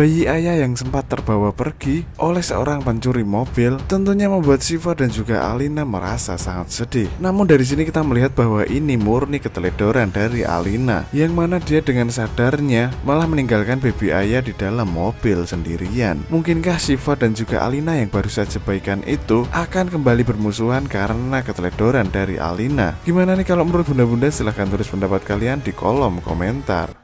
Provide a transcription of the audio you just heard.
Bayi ayah yang sempat terbawa pergi oleh seorang pencuri mobil tentunya membuat Siva dan juga Alina merasa sangat sedih. Namun dari sini kita melihat bahwa ini murni keteledoran dari Alina yang mana dia dengan sadarnya malah meninggalkan baby ayah di dalam mobil sendirian. Mungkinkah Siva dan juga Alina yang baru saja baikan itu akan kembali bermusuhan karena keteledoran dari Alina? Gimana nih kalau menurut bunda-bunda silahkan tulis pendapat kalian di kolom komentar.